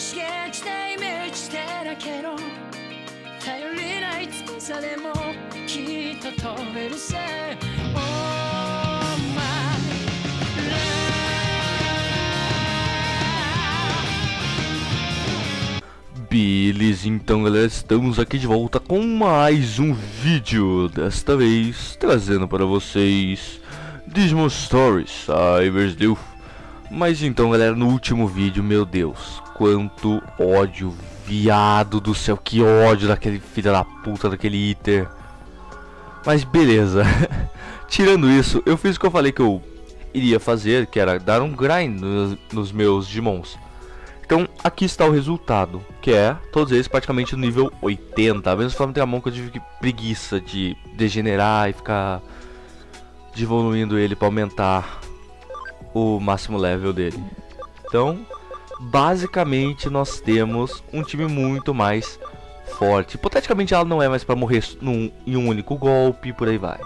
刺激で満ちてだけど頼りない翼でもきっと飛べるさ Oh my Beleza, então galera, estamos aqui de volta com mais um vídeo Desta vez, trazendo para vocês Digimon Stories Cybersdale Mas então galera, no último vídeo, meu Deus Quanto ódio, viado do céu Que ódio daquele filho da puta, daquele Iter Mas beleza Tirando isso, eu fiz o que eu falei que eu iria fazer Que era dar um grind nos, meus Digimons então aqui está o resultado, que é todos eles praticamente no nível 80. Da mesma forma tem a mão que eu tive que preguiça de degenerar e ficar evoluindo ele para aumentar o máximo level dele. Então, basicamente nós temos um time muito mais forte. Hipoteticamente ela não é mais para morrer num, em um único golpe, por aí vai.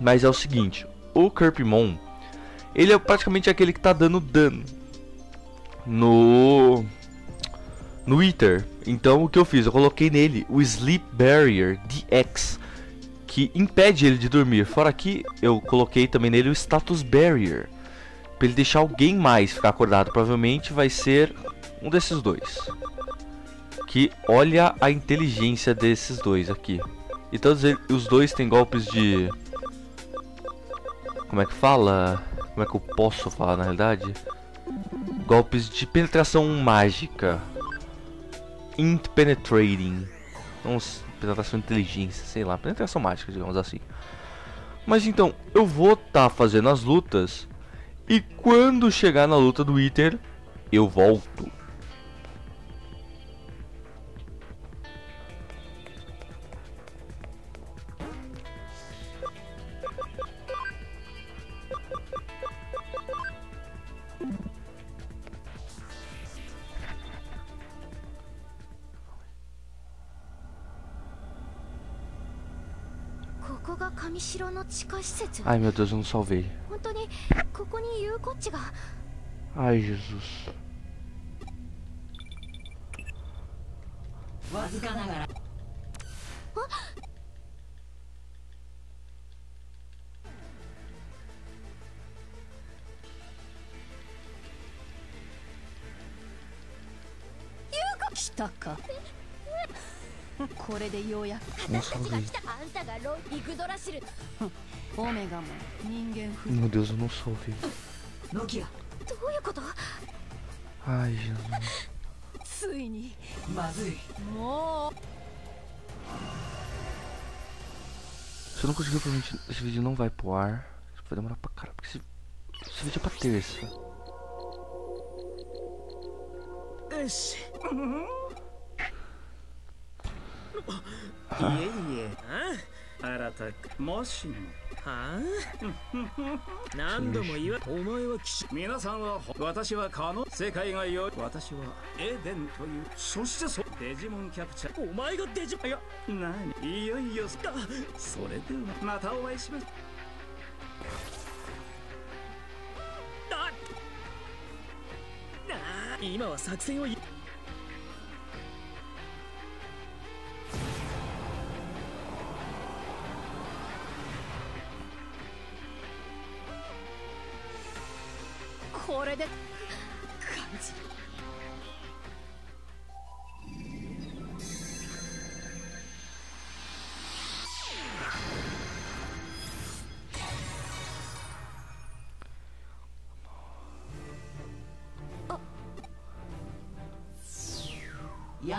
Mas é o seguinte, o Kirpimon, ele é praticamente aquele que está dando dano no no Ether. Então o que eu fiz? Eu coloquei nele o Sleep Barrier DX, que impede ele de dormir. Fora que eu coloquei também nele o Status Barrier, para ele deixar alguém mais ficar acordado. Provavelmente vai ser um desses dois. Que olha a inteligência desses dois aqui. E todos eles, os dois têm golpes de como é que fala? Como é que eu posso falar na realidade? Golpes de penetração mágica. Int penetrating. Vamos, penetração inteligência, sei lá, penetração mágica, digamos assim. Mas então, eu vou estar tá fazendo as lutas e quando chegar na luta do Iter, eu volto. Ai meu Deus, eu não salvei. 本当にここに有こっちが Ai Jesus. わずかながら来たかこれでようやく私たち.が来たあんたがロイグドラシル Meu Deus, eu não sou vivo. Ai, Jesus. Se eu não conseguir, provavelmente esse vídeo não vai pro ar. Vai demorar pra caralho, porque esse, esse vídeo é pra terça. Ah. ああ？何度も言わお前は騎士皆さんは私は可能世界がよ私はエデンというそしてそデジモンキャプチャー。お前がデジモン？いや何？いよいよだそれではまたお会いしましょう。今は作戦を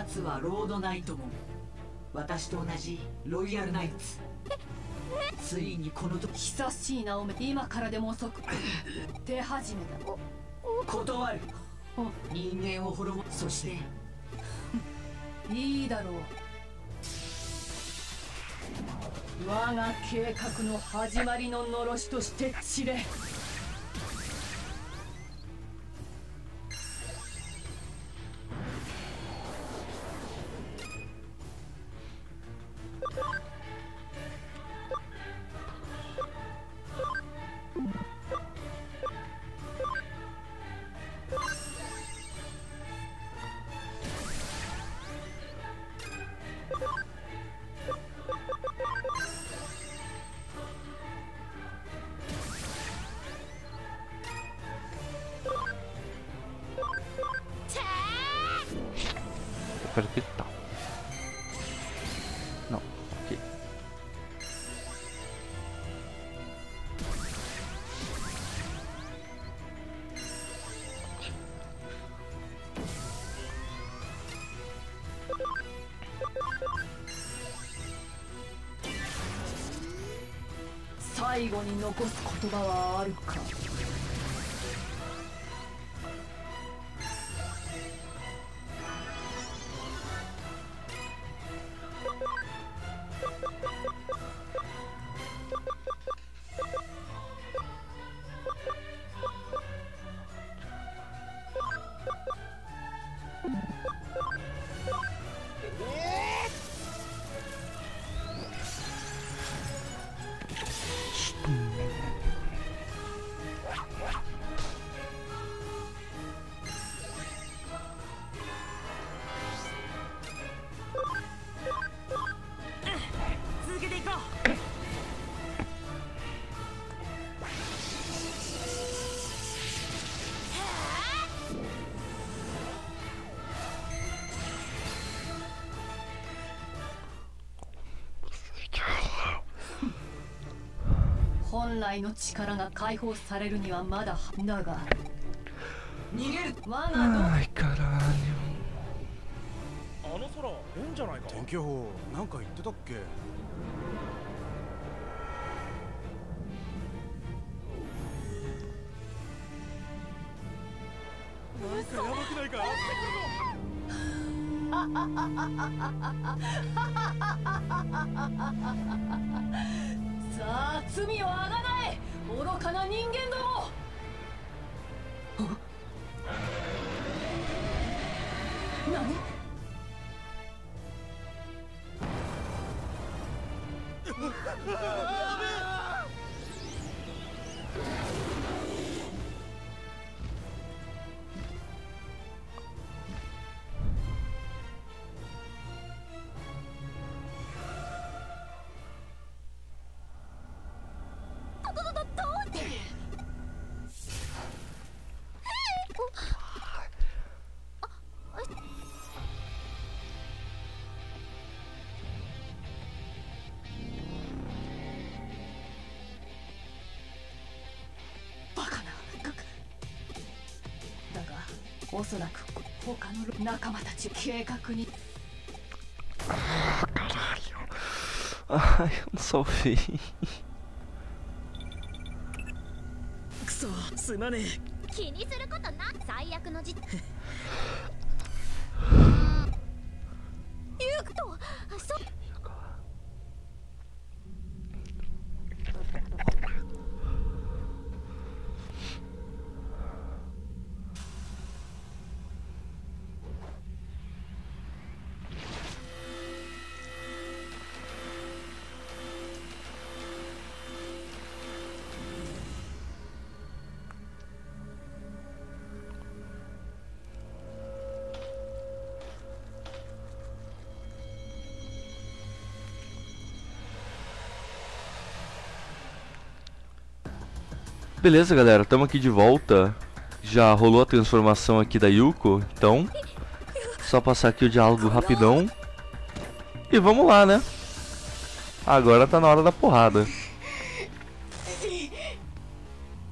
奴はロードナイトも私と同じロイヤルナイツ。ついにこの時久しいなおめ今からでも遅く。手始めだ断る。人間を滅ぼそしていいだろう。我が計画の始まりののろしとして散れ最後に残す言葉はあるか。本来の力が解放されるにはまだだが逃げる。我がど Ai, caralho. あの空変じゃないか。天気予報なんか言ってたっけ？なんかやばくないか？さあ罪をあがない愚かな人間ども。何？おそらく他の仲間たち計画に。Ai, eu não salvei. くそすまねえ。気にすることな最悪の事 Beleza, galera, estamos aqui de volta. Já rolou a transformação aqui da Yuko, então só passar aqui o diálogo rapidão. E vamos lá, né? Agora tá na hora da porrada.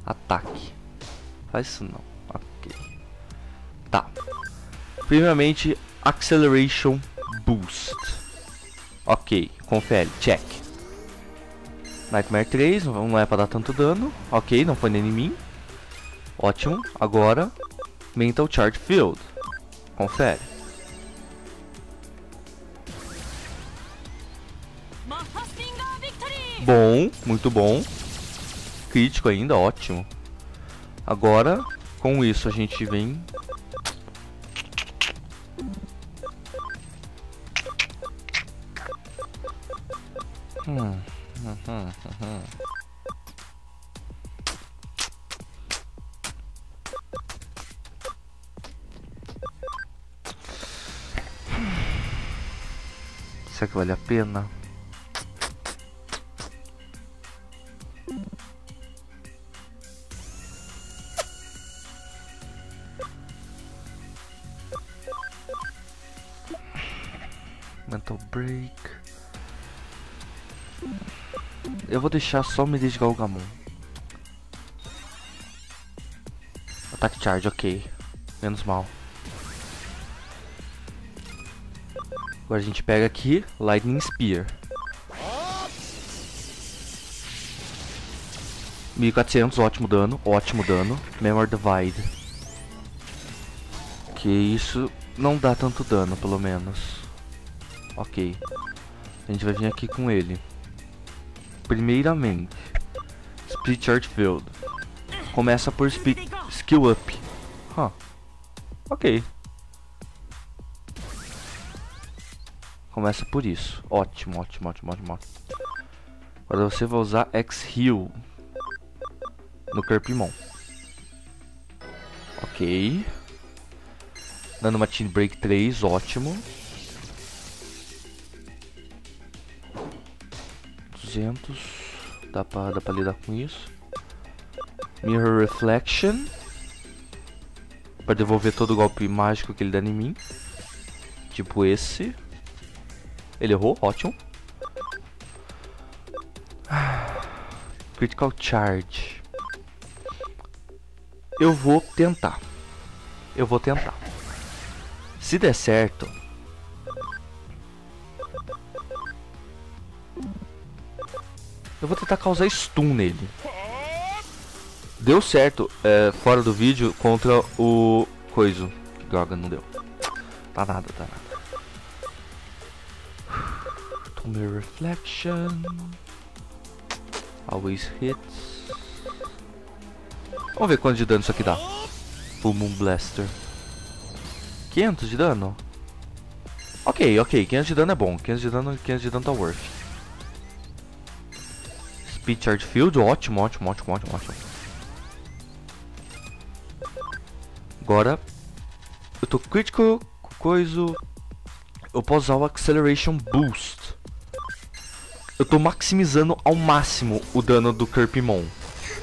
Ataque. Faz isso não. Ok. Tá. Primeiramente, Acceleration Boost. Ok, confere, check. Nightmare 3, não é pra dar tanto dano. Ok, não foi nem em mim. Ótimo. Agora, Mental Charge Field. Confere. Bom, muito bom. Crítico ainda, ótimo. Agora, com isso, a gente vem... Hum... Será que vale a pena? Deixar só o Mirage Galgamon. Ataque Charge, ok. Menos mal. Agora a gente pega aqui Lightning Spear. 1400, ótimo dano, ótimo dano. Memory Divide. Que isso não dá tanto dano, pelo menos. Ok. A gente vai vir aqui com ele. Primeiramente, Speed Charge Field. Começa por speed, Skill Up. Huh. Ok. Começa por isso. Ótimo, ótimo, ótimo, ótimo. ótimo. Agora você vai usar X-Heal no Kerpimon. Ok. Dando uma Team Break 3, ótimo. 200. Dá pra, dá pra lidar com isso. Mirror Reflection. Pra devolver todo o golpe mágico que ele dá em mim. Tipo esse. Ele errou, ótimo. Critical Charge. Eu vou tentar. Eu vou tentar. Se der certo. Eu vou tentar causar stun nele. Deu certo é, fora do vídeo contra o coiso. Que droga, não deu. Tá nada, tá nada. Tommy Reflection. Always hits. Vamos ver quanto de dano isso aqui dá. Full Moon Blaster. 500 de dano? Ok, ok. 500 de dano é bom. 500 de dano, 500 de dano tá worth. Charge Field. Ótimo, ótimo, ótimo, ótimo, ótimo. Agora. Eu tô crítico. Coisa. Eu posso usar o Acceleration Boost. Eu tô maximizando ao máximo o dano do Kerpimon.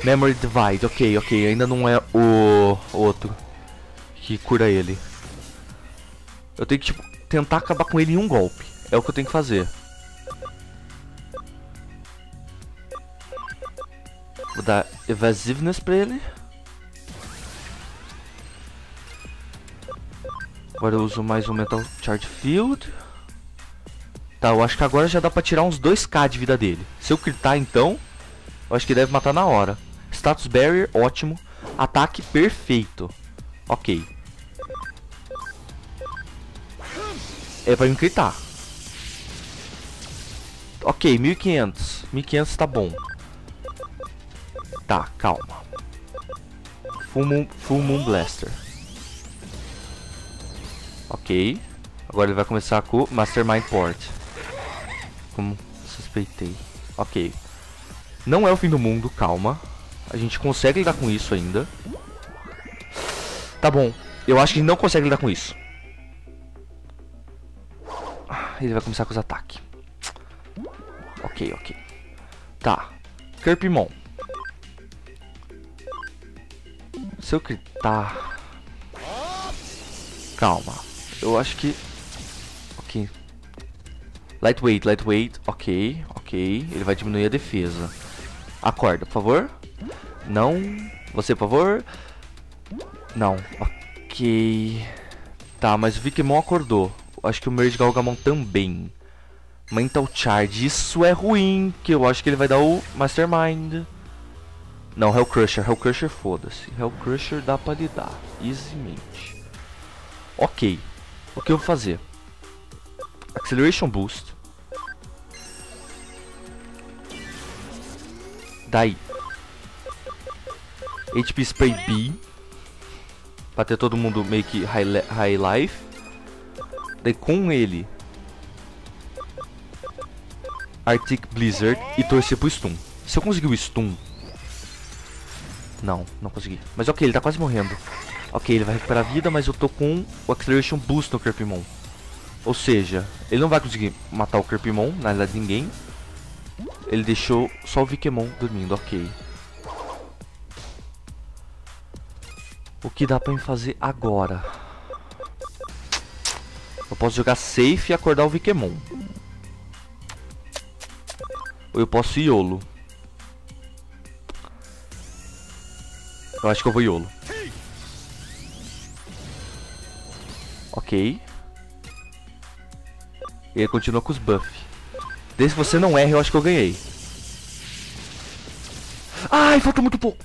Memory Divide, ok, ok, ainda não é o outro que cura ele. Eu tenho que tipo, tentar acabar com ele em um golpe. É o que eu tenho que fazer. Dar Evasiveness pra ele. Agora eu uso mais um Mental Charge Field. Tá, eu acho que agora já dá pra tirar uns 2k de vida dele. Se eu critar então, eu acho que deve matar na hora. Status Barrier, ótimo. Ataque perfeito. Ok. É pra me critar. Ok, 1500. 1500 tá bom. Tá, calma. Full Moon, Full Moon Blaster. Ok. Agora ele vai começar com Mastermind Port. Como suspeitei. Ok. Não é o fim do mundo, calma. A gente consegue lidar com isso ainda. Tá bom. Eu acho que não consegue lidar com isso. Ele vai começar com os ataques. Ok, ok. Tá. Kerpimon. Se eu gritar... Calma. Eu acho que... Ok. Lightweight, lightweight. Ok, ok. Ele vai diminuir a defesa. Acorda, por favor. Não. Você, por favor. Não. Ok. Tá, mas o Vikemon acordou. Acho que o Merge Galgamon também. Mental Charge. Isso é ruim. Que eu acho que ele vai dar o Mastermind. Não, Hell Crusher. Hell Crusher, foda-se. Hell Crusher dá pra lidar. Easymente. Ok. O que eu vou fazer? Acceleration Boost. Daí. HP Spray B. Pra ter todo mundo meio que high, high life. Daí com ele. Arctic Blizzard e torcer pro stun. Se eu conseguir o stun. Não, não consegui. Mas ok, ele tá quase morrendo. Ok, ele vai recuperar a vida, mas eu tô com o Acceleration Boost no Kerpimon. Ou seja, ele não vai conseguir matar o Kerpimon, na realidade ninguém. Ele deixou só o Vikemon dormindo, ok. O que dá pra fazer agora? Eu posso jogar safe e acordar o Vikemon. Ou eu posso YOLO. Eu acho que eu vou YOLO. Ok. Ele continua com os buffs. Desde você não erra, eu acho que eu ganhei. Ai, falta muito pouco.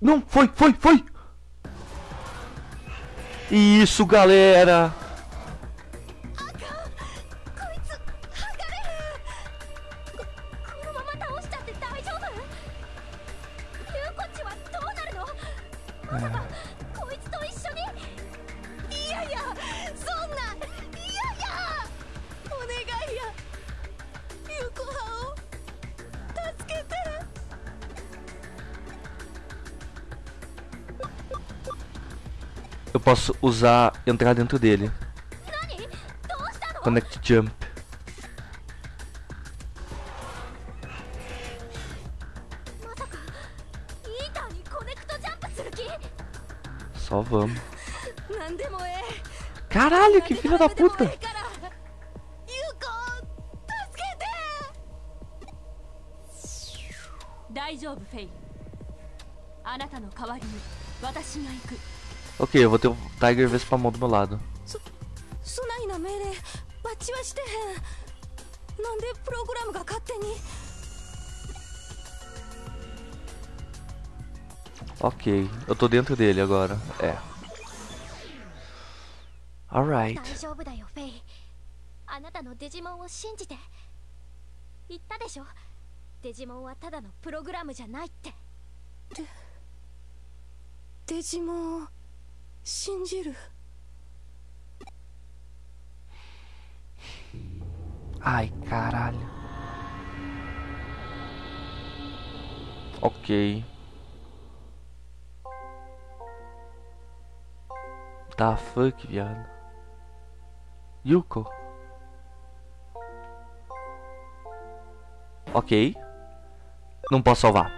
Não, foi, foi, foi. Isso, galera. Eu posso usar entrar dentro dele. Connect Jump. りに私が行く Ok, eu vou ter o Tiger Vespamon do meu lado. そないな命令バッチはしてへんなんでプログラムが勝手に Ok, eu tô dentro dele agora. É. Alright. 大丈夫だよフェイあなたのデジモンを信じて言った Da fuck, viado. Yuko. Ok. Não posso salvar.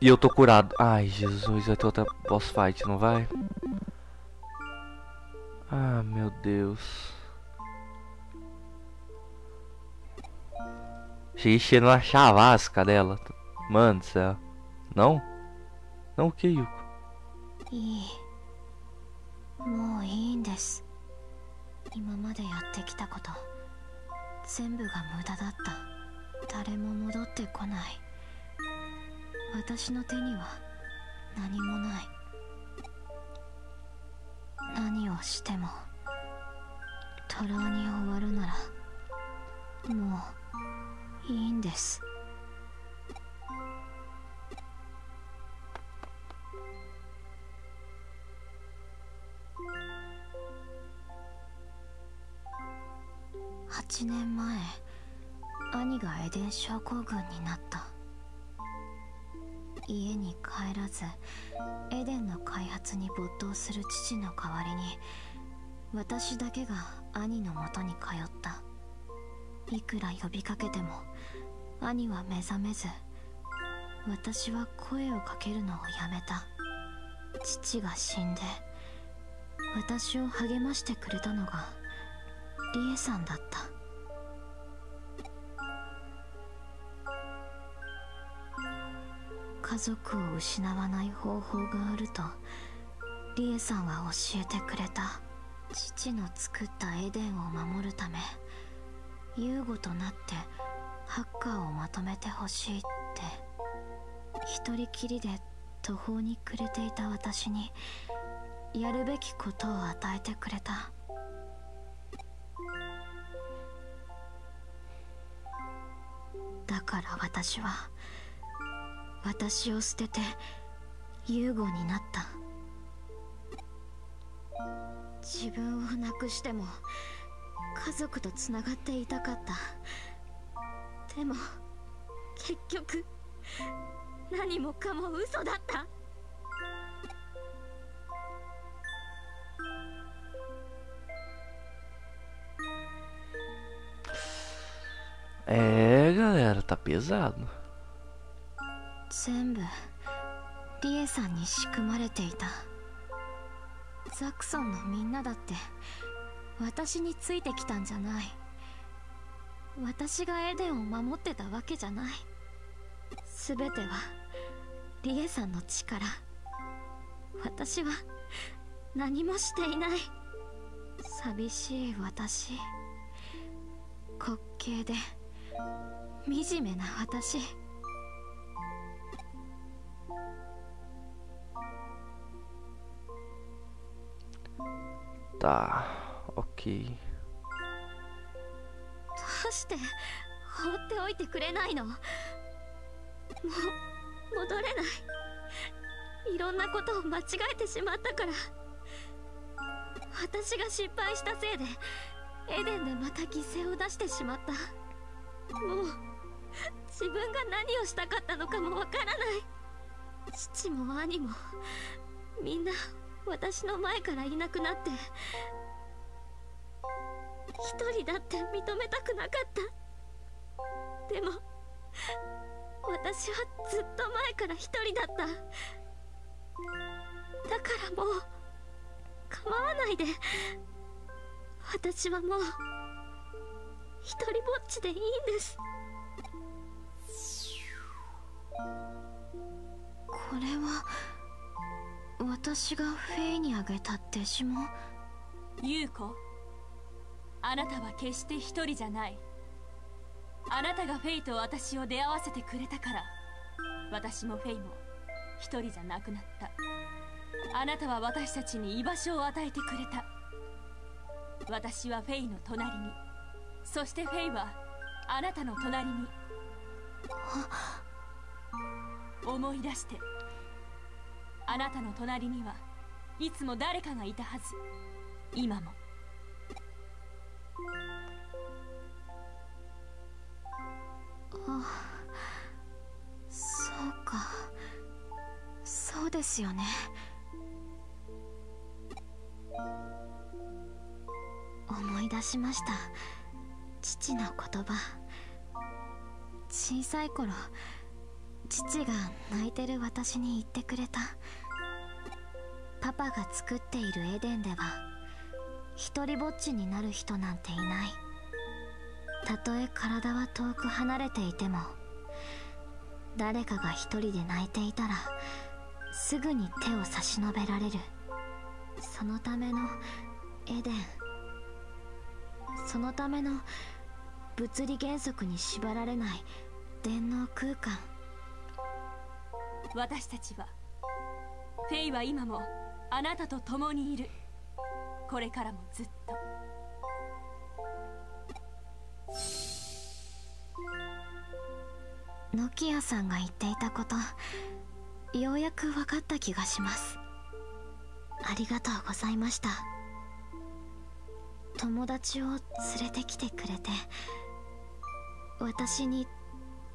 E eu tô curado. Ai, Jesus, vai ter outra boss fight, não vai? Ah, meu Deus. Cheguei cheirando a chavasca dela. Mano do céu. Não? Não o que, Yuko? もういいんです。今までやってきたこと全部が無駄だった。誰も戻ってこない。私の手には何もない。何をしてもトラに終わるならもういいんです。8年前兄がエデン症候群になった。家に帰らずエデンの開発に没頭する父の代わりに私だけが兄のもとに通った。いくら呼びかけても兄は目覚めず私は声をかけるのをやめた。父が死んで私を励ましてくれたのがリエさんだった。家族を失わない方法があるとリエさんは教えてくれた。父の作ったエデンを守るため遊具となってハッカーをまとめてほしいって一人きりで途方に暮れていた私にやるべきことを与えてくれた。だから私は私を捨ててユーゴになった。自分をなくしても家族とつながっていたかった。でも結局何もかも嘘だった。É, galera, tá pesado. 全部リエさんに仕組まれていたザクソンのみんなだって私についてきたんじゃない私がエデンを守ってたわけじゃない全てはリエさんの力私は何もしていない寂しい私滑稽で惨めな私。た ok どうして放っておいてくれないの？もう戻れない。いろんなことを間違えてしまったから。私が失敗したせいでエデンでまた犠牲を出してしまった。もう自分が何をしたかったのかもわからない。父も兄もみんな私の前からいなくなって一人だって認めたくなかった。でも私はずっと前から一人だった。だからもう構わないで。私はもう一人ぼっちでいいんです。これは私がフェイにあげたデジモン優子あなたは決して一人じゃない。あなたがフェイと私を出会わせてくれたから。私もフェイも一人じゃなくなった。あなたは私たちに居場所を与えてくれた。私はフェイの隣に。そしてフェイはあなたの隣に思い出してあなたの隣にはいつも誰かがいたはず。今も。あそうか。そうですよね。思い出しました。父の言葉。小さい頃父が泣いてる私に言ってくれた。パパが作っているエデンでは一人ぼっちになる人なんていない。たとえ体は遠く離れていても誰かが一人で泣いていたらすぐに手を差し伸べられる。そのためのエデン。そのための物理原則に縛られない。電脳空間。私たちは。フェイは今もあなたと共にいる。これからもずっと。ノキアさんが言っていたことようやく分かった気がします。ありがとうございました。友達を連れてきてくれて私に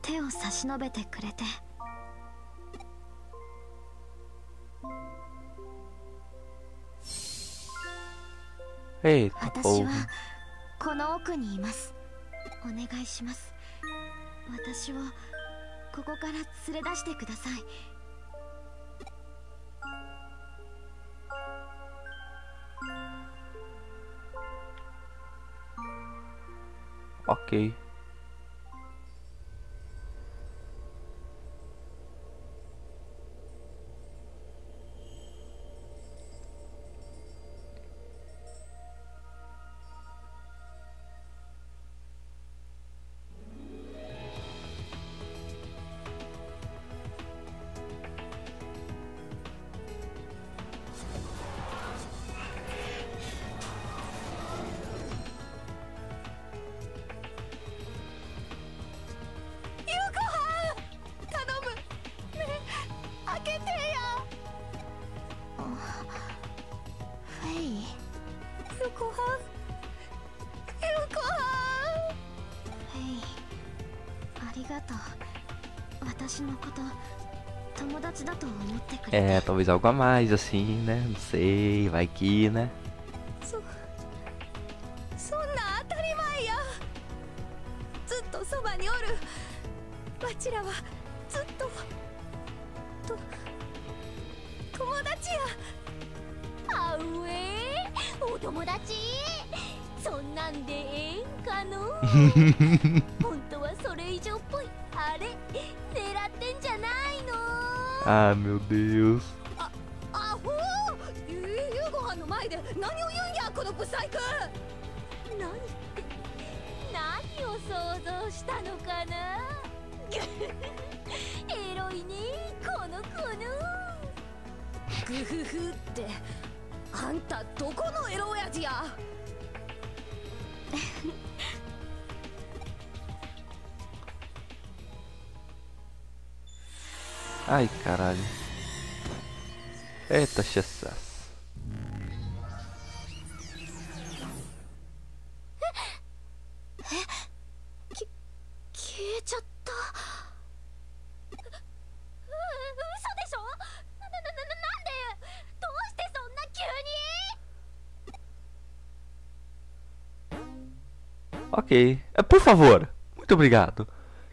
手を差し伸べてくれて私はこの奥にいますお願いします私をここから連れ出してください Ok. É, talvez algo a mais, assim, né? Não sei, vai que, né? グフフってあんたどこのエロ親父や Ai, caralho. Eita, chassas. Por favor. Muito obrigado.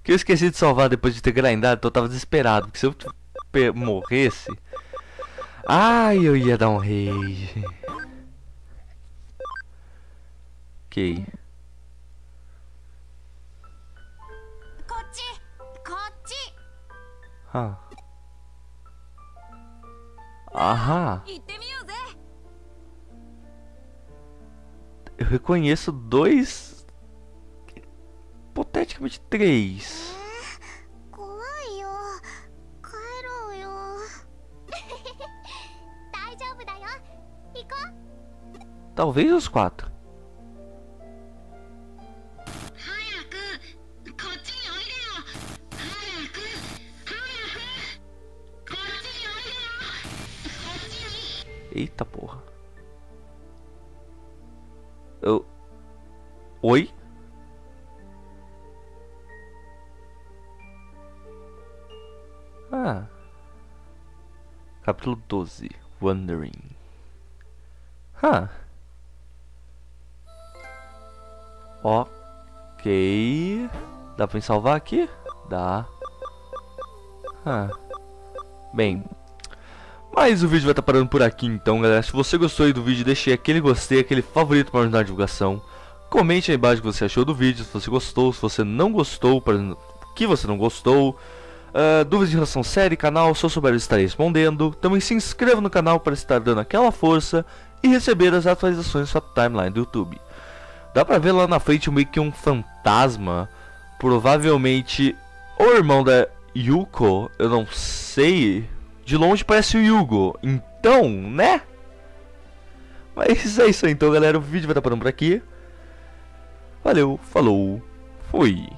Que eu esqueci de salvar depois de ter grindado, então eu tava desesperado. Porque se eu morresse... Ai, eu ia dar um rage. Ok. Ah. Aham. Eu reconheço dois cima de três. Talvez os quatro. Wondering. Ah. Ok. Dá pra me salvar aqui? Dá. Ah. Bem, mas o vídeo vai estar parando por aqui então, galera. Se você gostou do vídeo, deixe aquele gostei, aquele favorito para ajudar a divulgação. Comente aí embaixo o que você achou do vídeo, se você gostou, se você não gostou, para que você não gostou. Ah, dúvidas em relação à série, canal, se eu souber eu estarei respondendo. Também se inscreva no canal para estar dando aquela força e receber as atualizações da timeline do YouTube. Dá pra ver lá na frente meio que um fantasma, provavelmente o irmão da Yuko, eu não sei. De longe parece o Yugo, então, né? Mas é isso aí então, galera. O vídeo vai estar parando por aqui. Valeu, falou, fui.